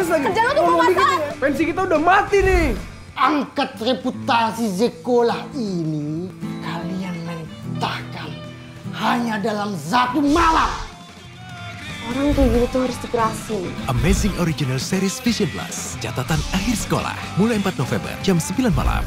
proses lagi. Kerja lo tuh mau masalah. ya. Pensi kita udah mati nih. Angkat reputasi sekolah ini kalian mentahkan hanya dalam satu malam. Orang kayak gitu tuh harus dikerasin. Amazing Original Series Vision Plus. Catatan akhir sekolah. Mulai 4 November jam 9 malam.